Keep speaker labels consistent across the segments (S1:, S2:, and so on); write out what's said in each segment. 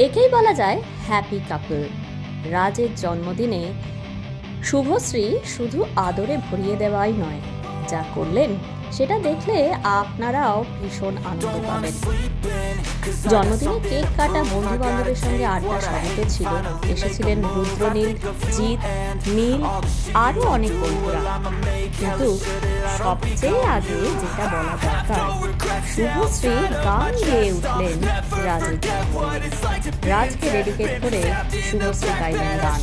S1: একেই বলা যায় হ্যাপি কাপল রাজের জন্মদিনে শুভশ্রী শুধু আদরে ভরিয়ে দেওয়াই নয়, যা করলেন সেটা দেখলে আপনারাও ভীষণ আনন্দ পাবেন। জন্মদিনে কেক কাটা বন্ধু বান্ধবের সঙ্গে আড্ডা সবাইতে ছিল। এসেছিলেন রুদ্রনীল, জিৎ, নীল, আরও অনেক বন্ধুরা। কিন্তু সবচেয়ে আগে যেটা বলা দরকার, শুভশ্রী গান গেয়ে উঠলেন রাজের রাজকে ডেডিকেট করে শুভশ্রী গাইলেন গান।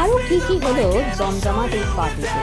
S1: আরও কি কি হলো জমজমাট পার্টিতে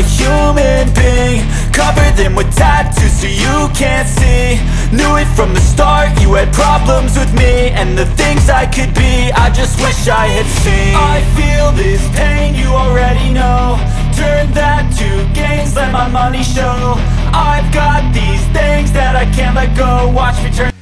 S2: a human being Cover them with tattoos so you can't see. Knew it from the start, you had problems with me And the things I could be, I just wish I had seen. I feel this pain, you already know. Turn that to gains, let my money show. I've got these things that I can't let go. Watch me turn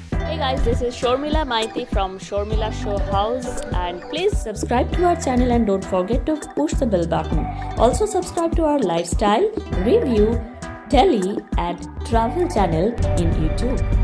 S1: guys, this is Sharmila Maiti from Shormila Show House and please subscribe to our channel and don't forget to push the bell button. Also subscribe to our lifestyle, review, Delhi and travel channel in YouTube.